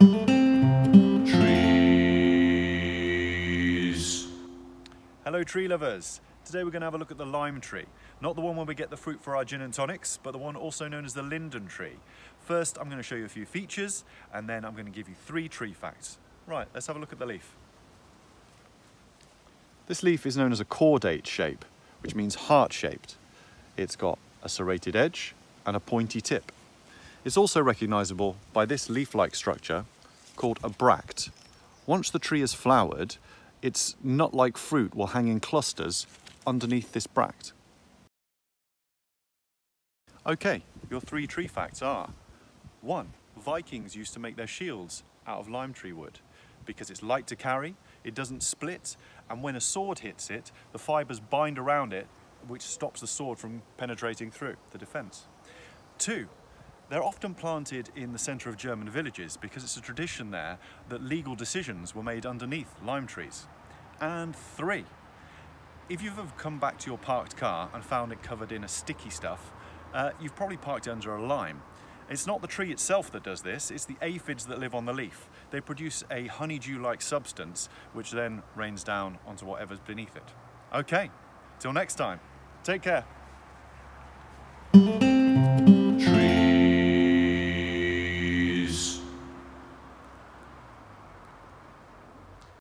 Trees. Hello tree lovers! Today we're going to have a look at the lime tree. Not the one where we get the fruit for our gin and tonics, but the one also known as the linden tree. First I'm going to show you a few features and then I'm going to give you three tree facts. Right, let's have a look at the leaf. This leaf is known as a cordate shape, which means heart-shaped. It's got a serrated edge and a pointy tip. It's also recognisable by this leaf-like structure called a bract. Once the tree is flowered, its nut-like fruit will hang in clusters underneath this bract. Okay, your three tree facts are one, Vikings used to make their shields out of lime tree wood because it's light to carry, it doesn't split, and when a sword hits it, the fibres bind around it, which stops the sword from penetrating through the defence. Two, they're often planted in the centre of German villages because it's a tradition there that legal decisions were made underneath lime trees. And three, if you've come back to your parked car and found it covered in a sticky stuff, uh, you've probably parked it under a lime. It's not the tree itself that does this, it's the aphids that live on the leaf. They produce a honeydew-like substance which then rains down onto whatever's beneath it. Okay, till next time, take care.